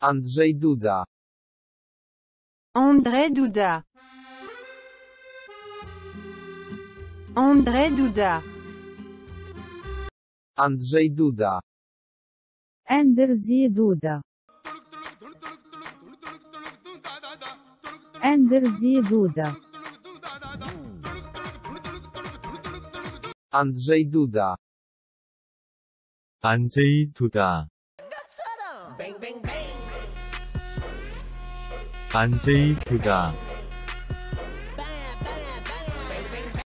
Andrzej Duda. Andre Duda. Andre Duda. Andrzej Duda. Andrzej Duda. Andrzej Duda. Andrzej Duda. Andrzej Duda. Bang, bang, bang. 안제이 두다.